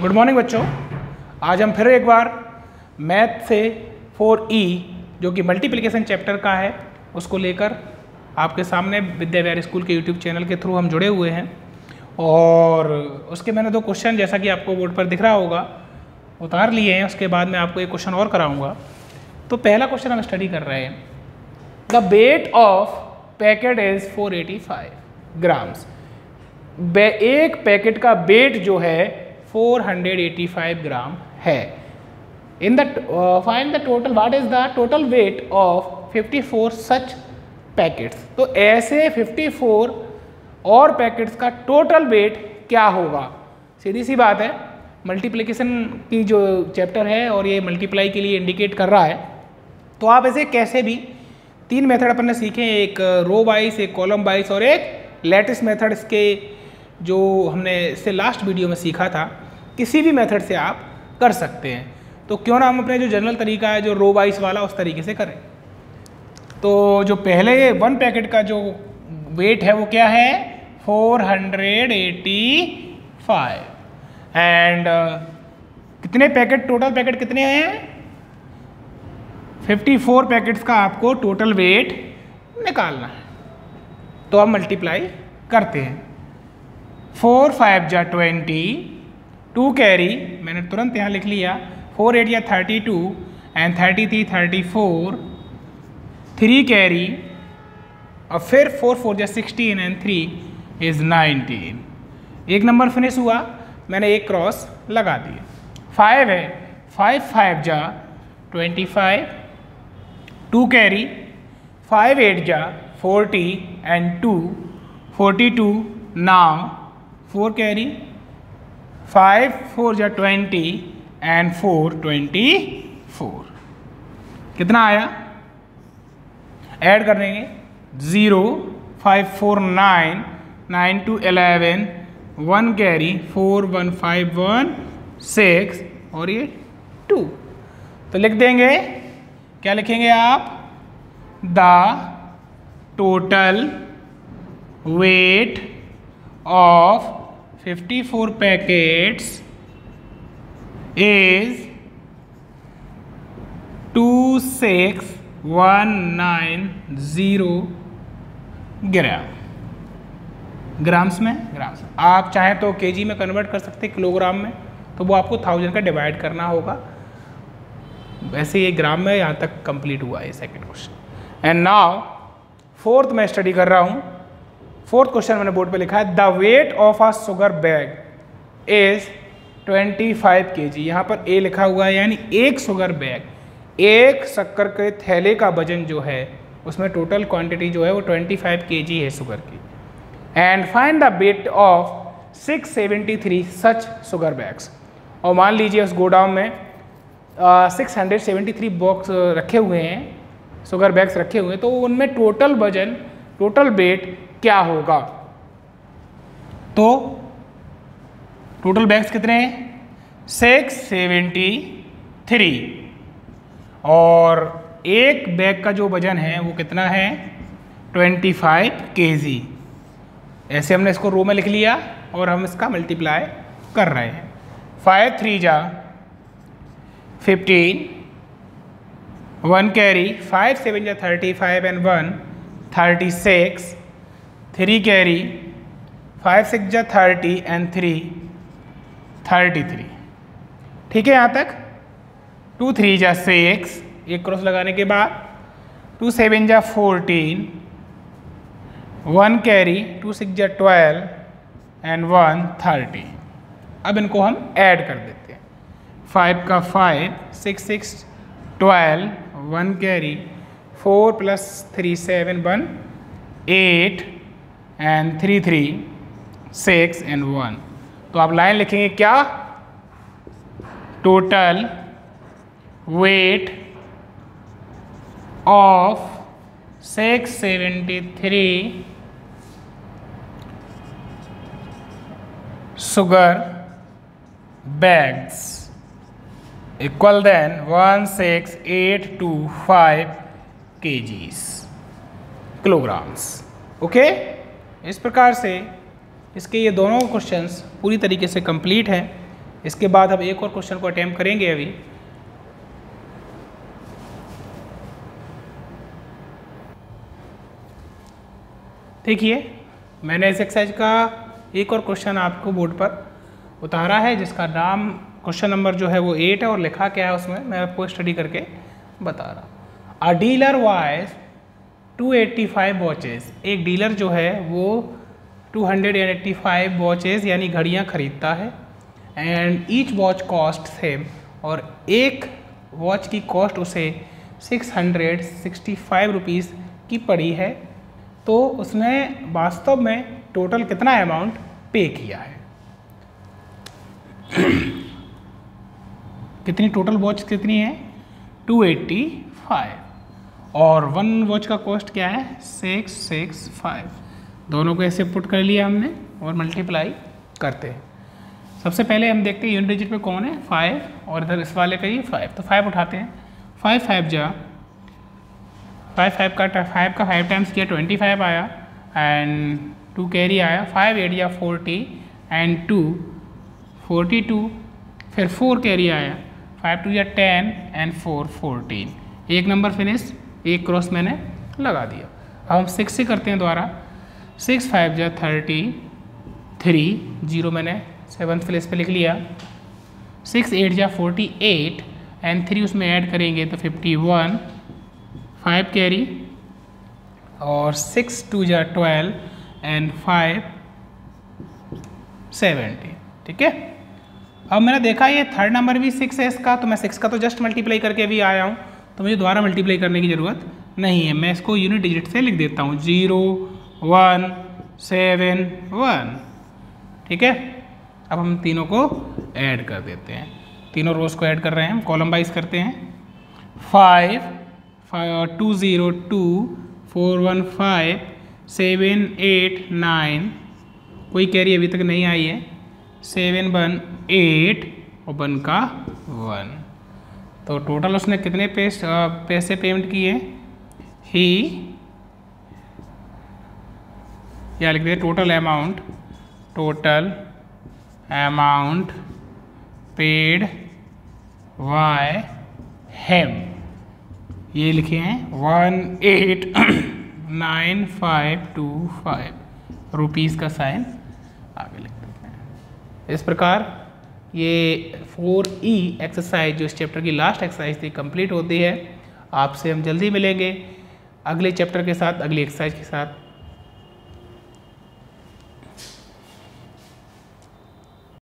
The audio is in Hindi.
गुड मॉर्निंग बच्चों। आज हम फिर एक बार मैथ से फोर ई, जो कि मल्टीप्लिकेशन चैप्टर का है, उसको लेकर आपके सामने विद्याविहार स्कूल के यूट्यूब चैनल के थ्रू हम जुड़े हुए हैं। और उसके मैंने दो क्वेश्चन जैसा कि आपको बोर्ड पर दिख रहा होगा, उतार लिए हैं। उसके बाद मैं आपको एक क्वेश्चन और कराऊँगा। तो पहला क्वेश्चन हम स्टडी कर रहे हैं। The weight of packet is 485 grams एक पैकेट का वेट जो है 485 ग्राम है. In the find the total what is the total weight of 54 such packets तो ऐसे 54 और पैकेट्स का टोटल वेट क्या होगा? सीधी सी बात है मल्टीप्लिकेशन की जो चैप्टर है और ये मल्टीप्लाई के लिए इंडिकेट कर रहा है तो आप ऐसे कैसे भी तीन मेथड अपन ने सीखे एक रो वाइज एक कॉलम वाइज और एक लेटेस्ट मेथड इसके जो हमने इससे लास्ट वीडियो में सीखा था, किसी भी मेथड से आप कर सकते हैं। तो क्यों ना हम अपने जो जनरल तरीका है, जो रो वाइस वाला, उस तरीके से करें। तो जो पहले वन पैकेट का जो वेट है, वो क्या है? 485 एंड कितने पैकेट टोटल पैकेट कितने हैं? 54 पैकेट्स का आपको टोटल वेट निकालना है। तो आप मल्टीप्लाई करते हैं। फोर फाइव जा ट्वेंटी, टू कैरी, मैंने तुरंत यहाँ लिख लिया, फोर एट या thirty two and thirty three, thirty four, three carry, और फिर फोर फोर जा sixteen and three is nineteen एक नंबर फिनिश हुआ, मैंने एक क्रॉस लगा दिया। फाइव है फाइव फाइव जा twenty five two carry five eight जा forty and two forty two now four carry, five, four या twenty, and four twenty four. कितना आया? ऐड कर देंगे। Zero, five, four, nine nine, two eleven one carry, four, one, five, one, six, और ये टू। तो लिख देंगे। क्या लिखेंगे आप? The total weight of 54 packets is 26190 gram grams में? ग्राम्स आप चाहें तो केजी में कन्वर्ट कर सकते हैं किलोग्राम में तो वो आपको थाउज़ेंड का डिवाइड करना होगा। वैसे ये ग्राम में यहाँ तक कंप्लीट हुआ है second question and now fourth मैं स्टडी कर रहा हूँ। फोर्थ क्वेश्चन मैंने बोर्ड पे लिखा है, the weight of a sugar bag is 25 five K G यहाँ पर ए लिखा हुआ है, यानी एक शुगर बैग, एक शक्कर के थैले का वज़न जो है, उसमें टोटल क्वांटिटी जो है वो 25 फाइव के जी है शुगर की। And find the weight of 673 such sugar bags और मान लीजिए उस गोडाउन में six hundred seventy three boxes रखे हुए हैं शुगर बैग्स रखे हुए हैं तो उनमें टोटल वज़न टोटल वेट क्या होगा? तो टोटल बैग्स कितने हैं? सिक्स सेवेंटी थ्री और एक बैग का जो वज़न है, वो कितना है? ट्वेंटी फाइव के जी ऐसे हमने इसको रो में लिख लिया और हम इसका मल्टीप्लाई कर रहे हैं. फाइव थ्री जा. Fifteen one carry five seven जा. Thirty five and one thirty six three carry, five, six, जा, thirty, and three, thirty three. ठीक है यहाँ तक? टू, थ्री, जा, सिक्स, एक क्रॉस लगाने के बाद, टू, सेवन, जा, fourteen, one carry, two, six, जा, ट्वेल्व, एंड वन, थर्टी। अब इनको हम ऐड कर देते हैं। फाइव का five, six six, twelve, one carry, four plus three, seven, one, eight and three three, six and one. तो आप लाइन लिखेंगे क्या? Total weight of six seventy three sugar bag equal then one sugar bags equal then 16825 kgs kilograms okay इस प्रकार से इसके ये दोनों क्वेश्चंस पूरी तरीके से कंप्लीट हैं। इसके बाद हम एक और क्वेश्चन को अटैम्प्ट करेंगे अभी। देखिए, मैंने इस एक्सरसाइज का एक और क्वेश्चन आपको बोर्ड पर उतारा है, जिसका नाम क्वेश्चन नंबर जो है वो एट है और लिखा क्या है उसमें, मैं आपको स्टडी करके बता रहा हूँ। अ डीलर वाइज 285 वॉचेस एक डीलर जो है, वो 285 वॉचेस यानी घड़ियाँ खरीदता है। And each watch cost same और एक वॉच की कॉस्ट उसे 665 रुपीस की पड़ी है। तो उसने वास्तव में टोटल कितना अमाउंट पे किया है? कितनी टोटल वॉच कितनी है? 285 और वन वॉच का कॉस्ट क्या है? 665 दोनों को ऐसे पुट कर लिया हमने और मल्टीप्लाई करते हैं। सबसे पहले हम देखते हैं यूनिट डिजिट में कौन है? फाइव और इधर इस वाले का ही फाइव तो फाइव उठाते हैं। फाइव फाइव जा। फाइव फाइव का फाइव का फाइव टाइम्स किया ट्वेंटी फाइव आया। एंड टू कैरी आया। फाइव एट या forty and two forty two फिर फोर कैरी आया। फाइव टू या टेन एंड फोर फोरटीन एक नंबर फिनिश एक क्रॉस मैंने लगा दिया। अब हम सिक्स से करते हैं दोबारा। सिक्स फाइव जा थर्टी थ्री ज़ीरो मैंने सेवन्थ प्लेस पे लिख लिया। सिक्स एट जा फोर्टी एट एंड थ्री उसमें ऐड करेंगे तो फिफ्टी वन फाइव कैरी और सिक्स टू जा ट्वेल्व एंड फाइव सेवेंटी ठीक है? अब मैंने देखा ये थर्ड नंबर भी सिक्स है इसका तो मैं सिक्स का तो जस्ट मल्टीप्लाई करके भी आया हूँ। तो मुझे दोबारा मल्टीप्लाई करने की ज़रूरत नहीं है। मैं इसको यूनिट डिजिट से लिख देता हूँ। ज़ीरो वन सेवन वन ठीक है? अब हम तीनों को ऐड कर देते हैं। तीनों रोज़ को ऐड कर रहे हैं। हम कॉलम वाइज करते हैं। Five two zero two four one five seven eight nine कोई कैरी अभी तक नहीं आई है। सेवन वन एट और वन का वन तो टोटल उसने कितने पैसे पेमेंट किए? ही या लिख दे total amount total amount paid by him ये लिखे हैं one eight nine five two five rupees का साइन आगे लिख इस प्रकार ये फोर ई एक्सरसाइज, जो इस चैप्टर की लास्ट एक्सरसाइज थी, कंप्लीट होती है। आपसे हम जल्दी मिलेंगे अगले चैप्टर के साथ, अगली एक्सरसाइज के साथ।